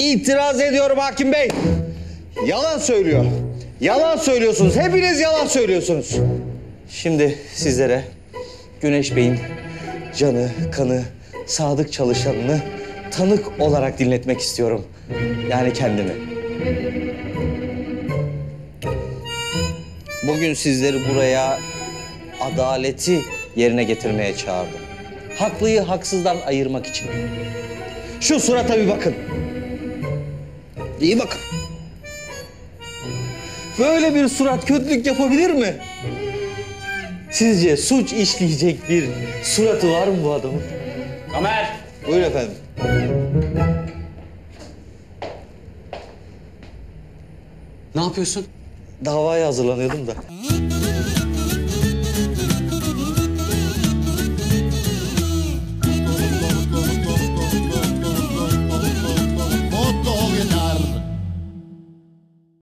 İtiraz ediyorum hakim bey. Yalan söylüyor. Yalan söylüyorsunuz. Hepiniz yalan söylüyorsunuz. Şimdi sizlere Güneş Bey'in canı, kanı, sadık çalışanını tanık olarak dinletmek istiyorum. Yani kendimi. Bugün sizleri buraya adaleti yerine getirmeye çağırdım. Haklıyı haksızdan ayırmak için. Şu surata bir bakın. İyi bakın. Böyle bir surat kötülük yapabilir mi? Sizce suç işleyecek bir suratı var mı bu adamın? Kamer! Buyurun efendim. Ne yapıyorsun? Davaya hazırlanıyordum da.